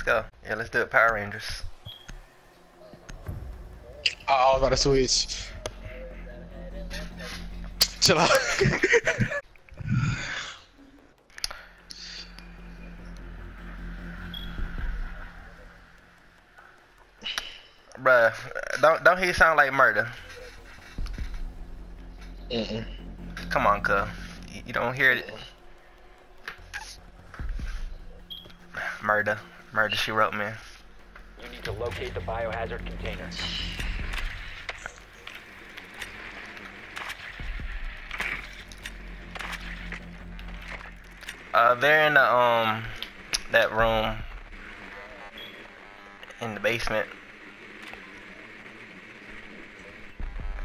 Let's go. Yeah, let's do it. Power Rangers. Oh, I was about to switch. Chill out. Bruh, don't don't he sound like murder? Mm-mm. Come on, cuz. You don't hear it. Murder. Murder, she wrote, man. You need to locate the biohazard container. Uh, they're in the, um, that room. In the basement.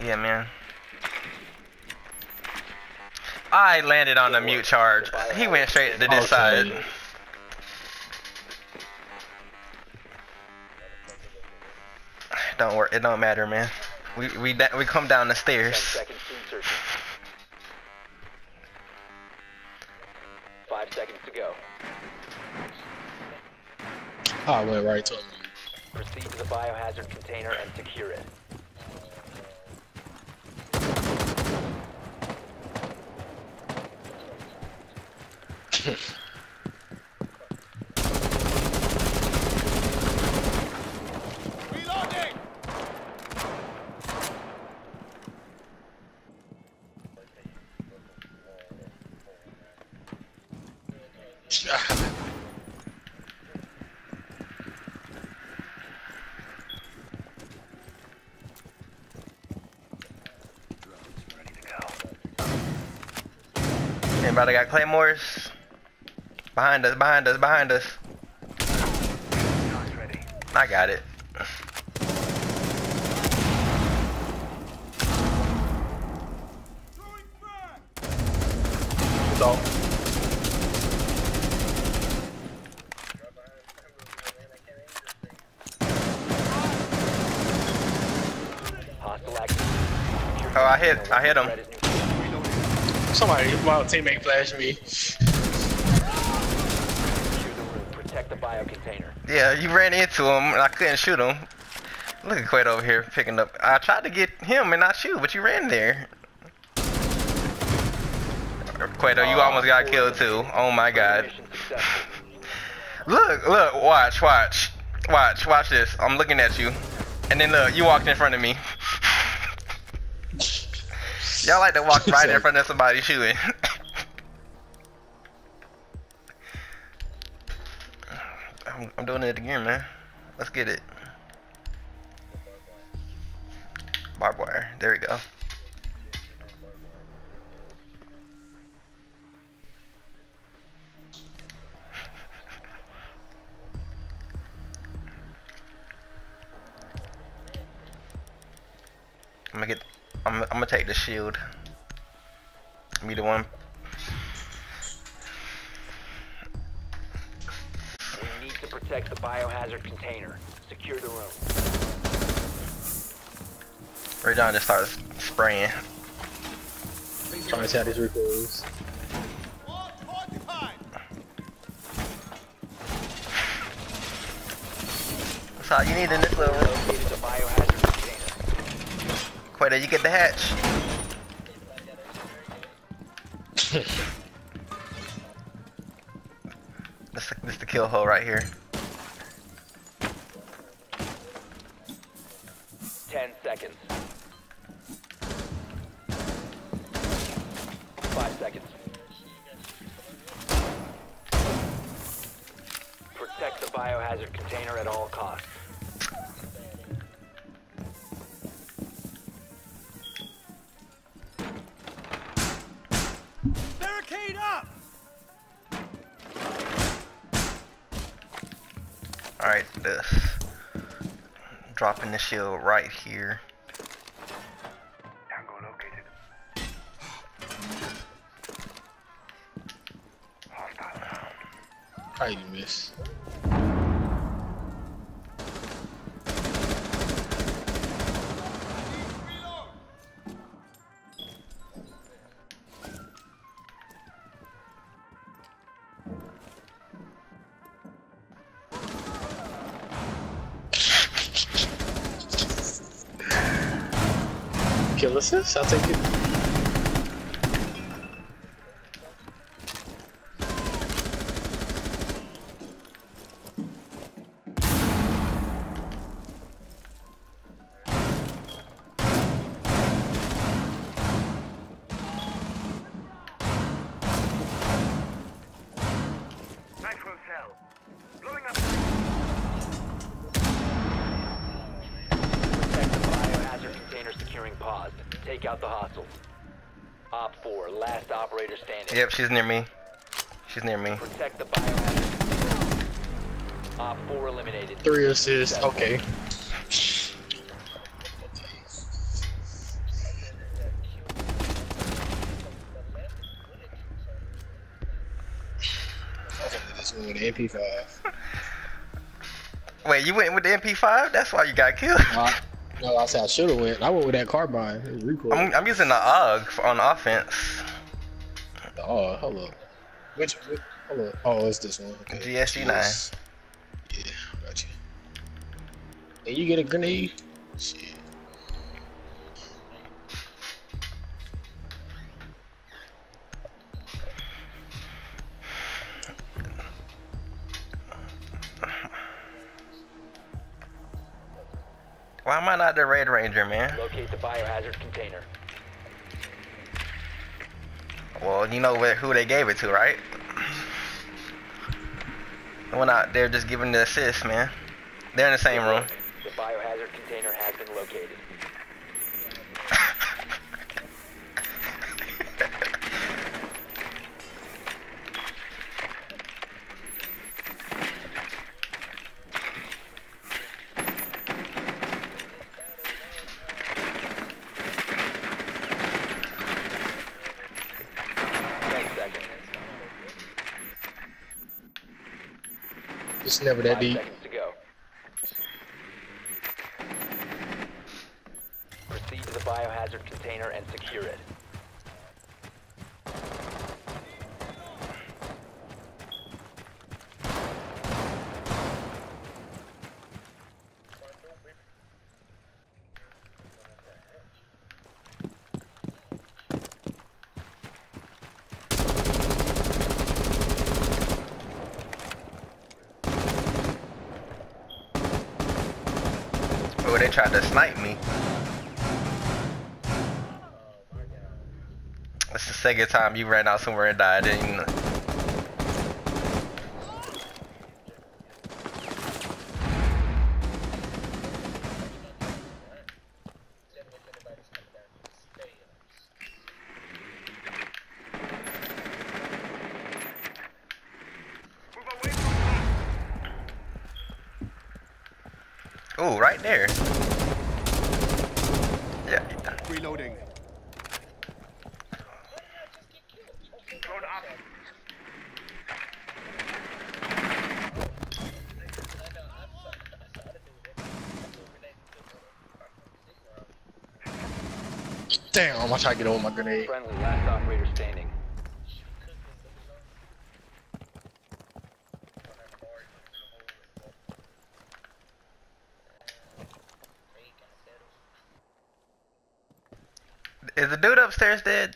Yeah, man. I landed on the mute charge. He went straight to this side. Don't worry, it don't matter, man. We we we come down the stairs. seconds to insertion. Five seconds to go. I went right to him. Proceed to the biohazard container and secure it. Anybody got claymores? Behind us, behind us, behind us. I got it. So, Hostile activity. Oh, I hit, I hit him. Threat is neutralized. somebody, my teammate flashed me. The room. Protect the bio container. Yeah, you ran into him and I couldn't shoot him. Look at Quaid over here picking up. I tried to get him and not you, but you ran there. Quato, you almost got killed too. Oh my god. Look, look, watch, watch. Watch, watch this. I'm looking at you. And then look, you walked in front of me. Y'all like to walk right in front of somebody shooting. I'm, I'm doing it again, man. Let's get it. Barbed wire. There we go. I'm gonna get. I'm, I'm gonna take the shield. Be the one. We need to protect the biohazard container. Secure the room. Right down just start spraying. Trying to see how this recoils. That's all you need in this little room. Located the biohazard container. Quita, you get the hatch. this, this the kill hole right here. Ten seconds. Alright, this. Dropping the shield right here. How you miss? Assist? I'll take it. Take out the hostiles. Op 4, last operator standing. Yep, she's near me. She's near me. Protect the biohazard. Op 4 eliminated. Three assists. Okay. Okay, this one with the MP5. Wait, you went with the MP5? That's why you got killed. No, I said I should have went. I went with that carbine. It was recoil. I'm, I'm using the AUG for, on offense. Oh, hold up. Which? which hold up. Oh, it's this one. Okay. GSG9. Yes. Yeah, got you. And you get a grenade? Shit. Why am I not the Red Ranger, man? Locate the biohazard container. Well, you know where, who they gave it to, right? The one out there just giving the assist, man. They're in the same room. The biohazard container has been located. Ten seconds. It's never that deep. seconds to go. Proceed to the biohazard container and secure it. Oh, they tried to snipe me. That's the second time you ran out somewhere and died, Ooh, right there. Yeah. Reloading. Drone up. Damn, I try to get over my grenade. Friendly, last operator standing. Is the dude upstairs dead?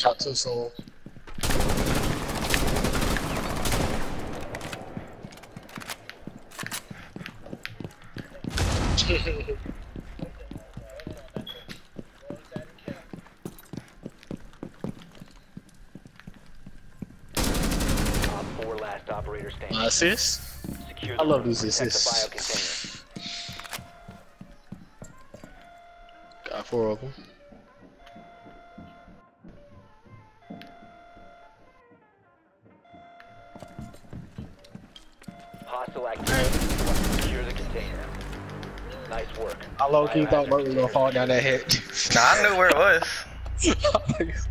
successful. uh, assist? I love these assists. Got four of them. Hostile activity. Secure the container. Nice work. I low key thought Biohazard Murray was gonna fall down that head. Nah, I knew where it was.